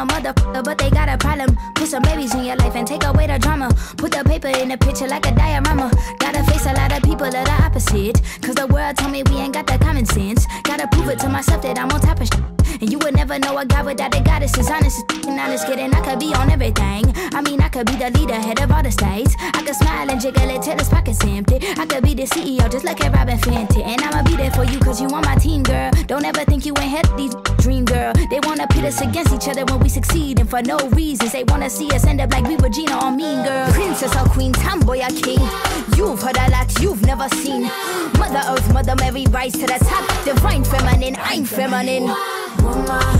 a motherfucker, but they got a problem. Put some babies in your life and take away the drama. Put the paper in the picture like a diorama. Gotta face a lot of people of the opposite. Cause the world told me we ain't got that common sense. Gotta prove it to myself that I'm on top of shit. And you would never know a guy without a goddess is honest. And honest kidding, I could be on everything. I mean, I could be the leader, head of all the states. I could smile and jiggle it till his pockets empty. I could be the CEO, just like a Robyn Fenty. And I'ma be there for you, cause you on my team, girl. Don't ever think you ain't had these wanna pit us against each other when we succeed, and for no reasons. They wanna see us end up like we Regina or Mean Girl. Princess or Queen, tomboy or king. You've heard a lot you've never seen. Mother Earth, Mother Mary, rise to the top. Divine feminine, I'm feminine. Woman